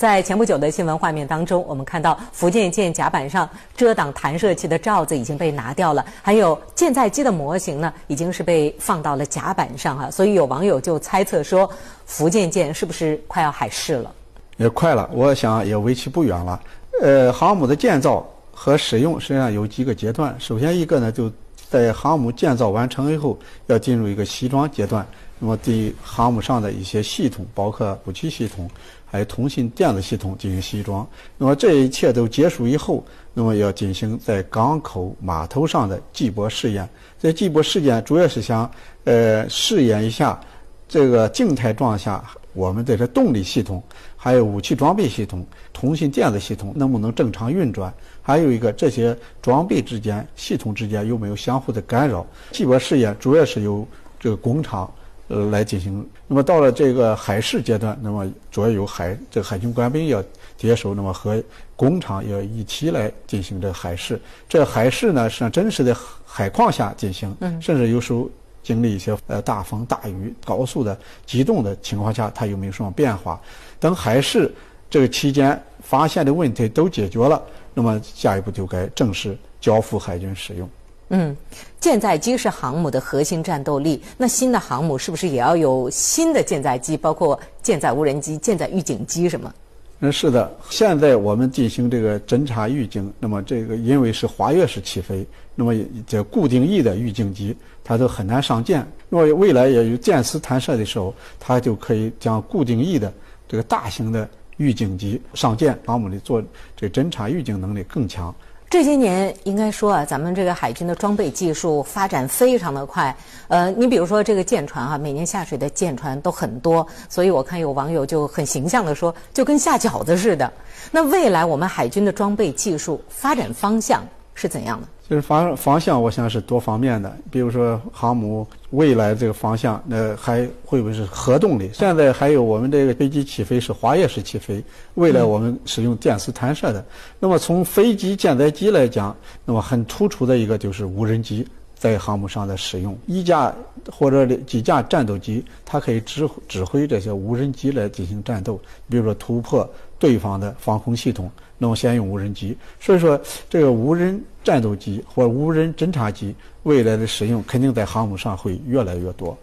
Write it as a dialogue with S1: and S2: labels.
S1: 在前不久的新闻画面当中，我们看到福建舰甲板上遮挡弹射器的罩子已经被拿掉了，还有舰载机的模型呢，已经是被放到了甲板上哈。所以有网友就猜测说，福建舰是不是快要海试了？
S2: 也快了，我想也为期不远了。呃，航母的建造和使用实际上有几个阶段。首先一个呢，就在航母建造完成以后，要进入一个西装阶段。那么对航母上的一些系统，包括武器系统。还有通信电子系统进行西装，那么这一切都结束以后，那么要进行在港口码头上的计泊试验。这计泊试验主要是想，呃，试验一下这个静态状态下我们的这动力系统，还有武器装备系统、通信电子系统能不能正常运转？还有一个这些装备之间、系统之间有没有相互的干扰？计泊试验主要是由这个工厂。呃，来进行。那么到了这个海试阶段，那么主要由海这个海军官兵要接手，那么和工厂要一起来进行这个海试。这海试呢，实际上真实的海况下进行，甚至有时候经历一些呃大风大雨、高速的机动的情况下，它有没有什么变化？等海试这个期间发现的问题都解决了，那么下一步就该正式交付海军使用。
S1: 嗯，舰载机是航母的核心战斗力。那新的航母是不是也要有新的舰载机，包括舰载无人机、舰载预警机什么？
S2: 那，是的。现在我们进行这个侦察预警，那么这个因为是滑跃式起飞，那么这固定翼的预警机它都很难上舰。那么未来也有电磁弹射的时候，它就可以将固定翼的这个大型的预警机上舰，航母的做这侦察预警能力更强。
S1: 这些年应该说啊，咱们这个海军的装备技术发展非常的快。呃，你比如说这个舰船啊，每年下水的舰船都很多，所以我看有网友就很形象的说，就跟下饺子似的。那未来我们海军的装备技术发展方向是怎样的？
S2: 就是方方向，我想是多方面的。比如说航母未来这个方向，那还会不会是核动力？现在还有我们这个飞机起飞是滑跃式起飞，未来我们使用电磁弹射的。那么从飞机舰载机来讲，那么很突出的一个就是无人机在航母上的使用，一架或者几架战斗机，它可以指指挥这些无人机来进行战斗，比如说突破对方的防空系统。那么先用无人机，所以说这个无人战斗机或无人侦察机未来的使用肯定在航母上会越来越多。